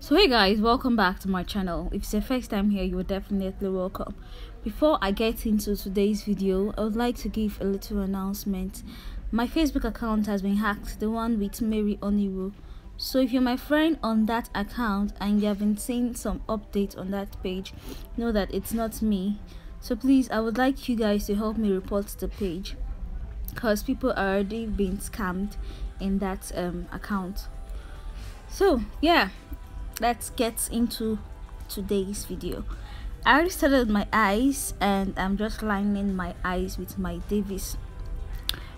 so hey guys welcome back to my channel. If it's your first time here you're definitely welcome. Before i get into today's video i would like to give a little announcement. My facebook account has been hacked the one with mary Onigbo. So if you're my friend on that account and you haven't seen some updates on that page know that it's not me. So please i would like you guys to help me report the page because people are already being scammed in that um, account. So yeah let's get into today's video. I already started my eyes and i'm just lining my eyes with my davis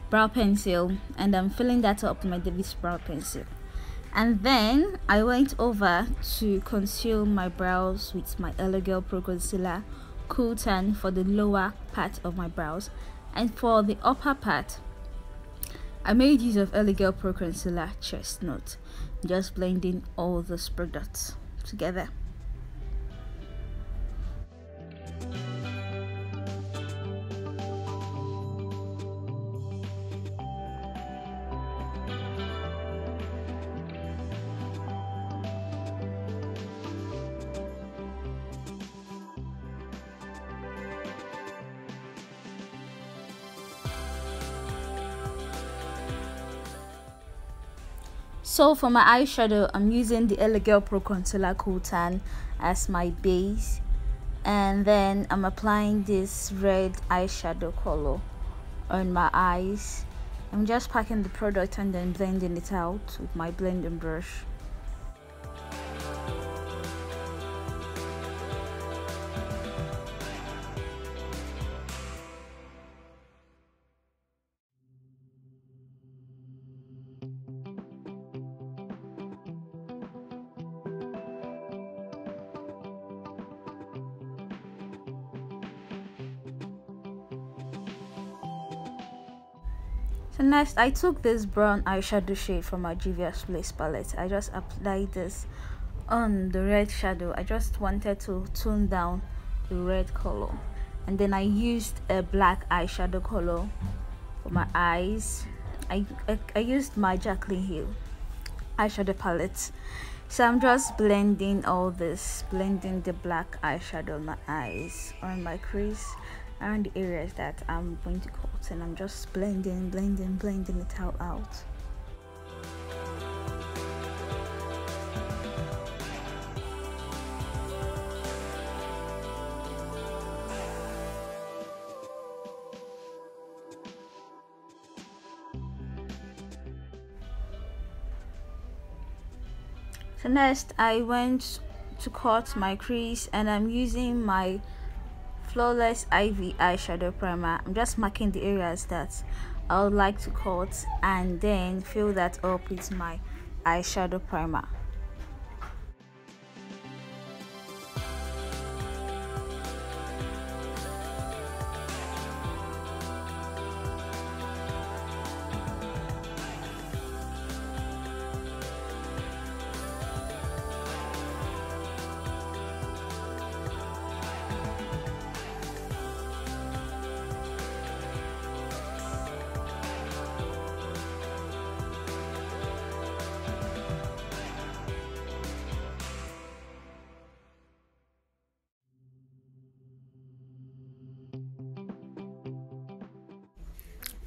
brow pencil and i'm filling that up with my davis brow pencil. And then i went over to conceal my brows with my Girl pro concealer cool tan for the lower part of my brows and for the upper part I made use of Girl Pro Concealer Chestnut, just blending all those products together. So for my eyeshadow i'm using the Girl pro concealer cool tan as my base. And then i'm applying this red eyeshadow color on my eyes. I'm just packing the product and then blending it out with my blending brush next i took this brown eyeshadow shade from my Juvia's Place palette. I just applied this on the red shadow. I just wanted to tone down the red color. And then i used a black eyeshadow color for my eyes. I i, I used my Jaclyn Hill eyeshadow palette. So i'm just blending all this blending the black eyeshadow on my eyes on my crease around the areas that I'm going to cut and I'm just blending, blending, blending it all out. So next I went to cut my crease and I'm using my flawless ivy eyeshadow primer. I'm just marking the areas that i would like to cut and then fill that up with my eyeshadow primer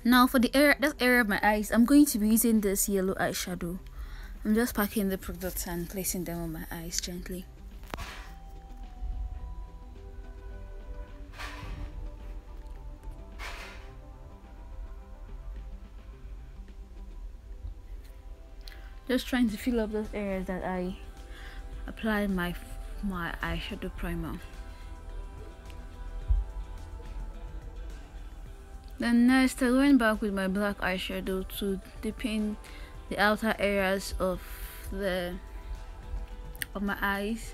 now for the area that area of my eyes i'm going to be using this yellow eyeshadow i'm just packing the products and placing them on my eyes gently. Just trying to fill up those areas that i applied my my eyeshadow primer Then next I went back with my black eyeshadow to deepen the outer areas of the of my eyes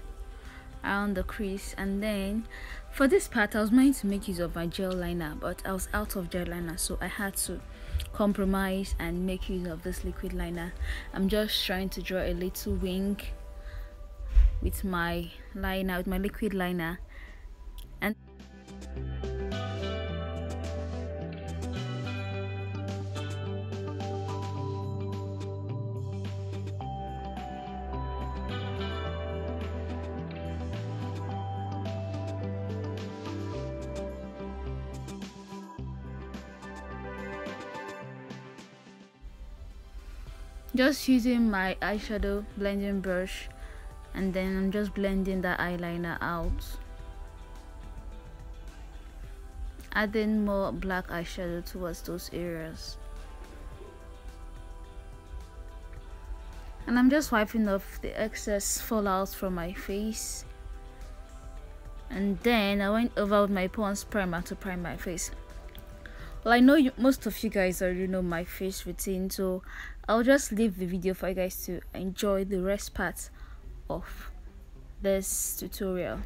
around the crease. And then for this part I was meant to make use of my gel liner but I was out of gel liner so I had to compromise and make use of this liquid liner. I'm just trying to draw a little wing with my liner with my liquid liner just using my eyeshadow blending brush and then I'm just blending the eyeliner out. Adding more black eyeshadow towards those areas. And I'm just wiping off the excess fallout from my face. And then I went over with my Pond's primer to prime my face well I know you, most of you guys already know my face routine so I'll just leave the video for you guys to enjoy the rest part of this tutorial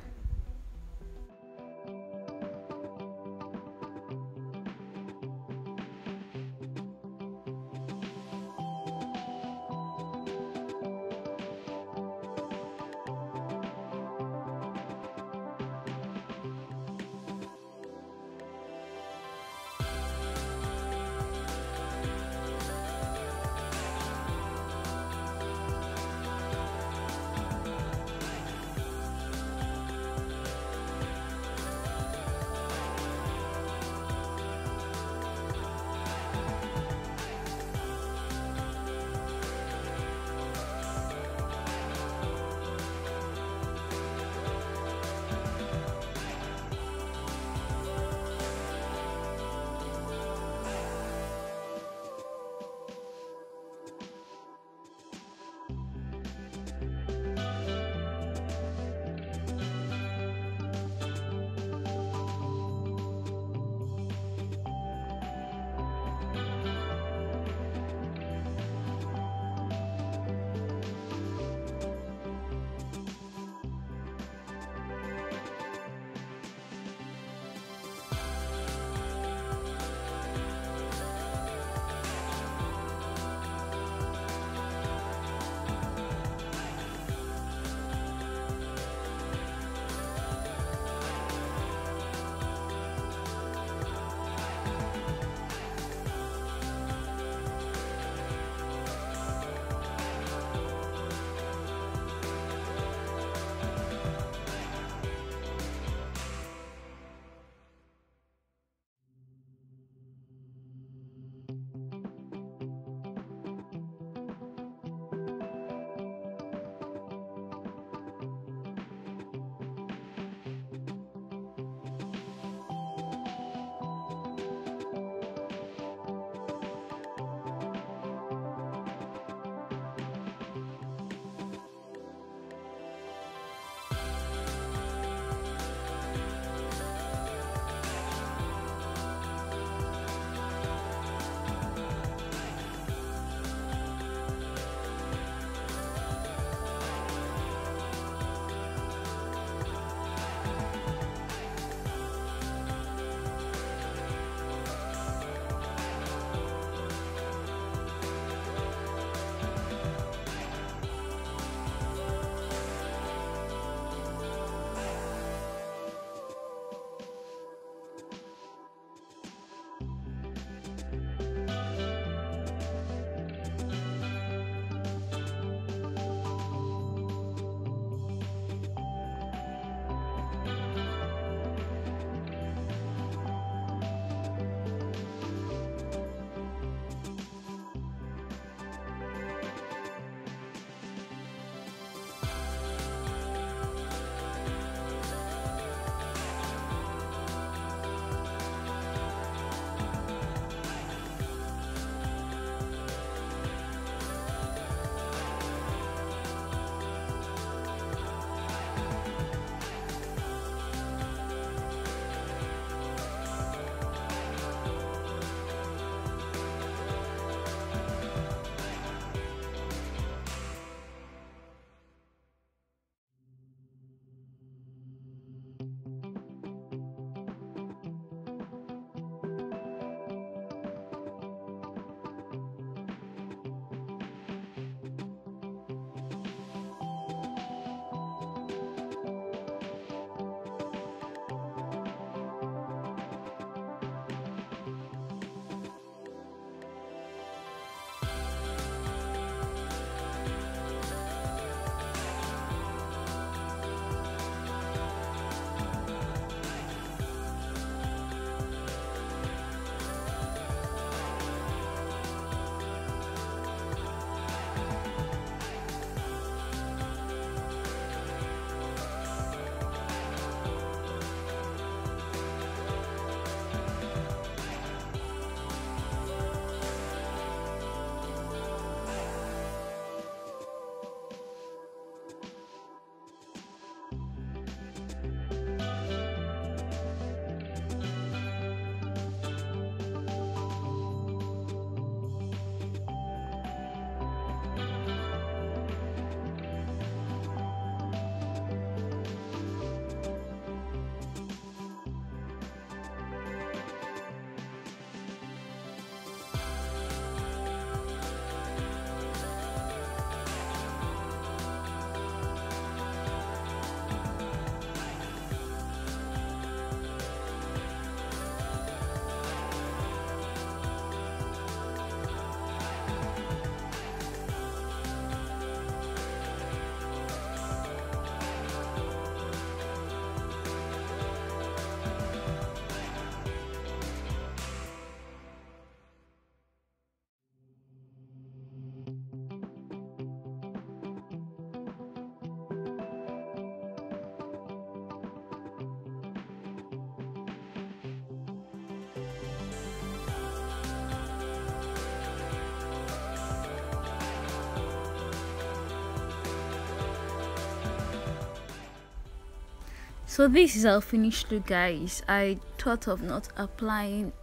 so this is our finished look guys. I thought of not applying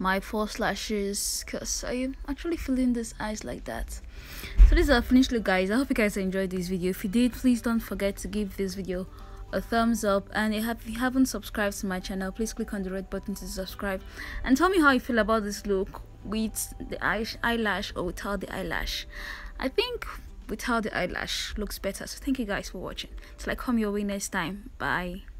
my false lashes because i'm actually feeling this eyes like that. So this is our finished look guys. I hope you guys enjoyed this video. If you did please don't forget to give this video a thumbs up. And if you haven't subscribed to my channel please click on the red button to subscribe and tell me how you feel about this look with the eyelash or without the eyelash. I think without the eyelash looks better. So thank you guys for watching. Till i come your way next time. Bye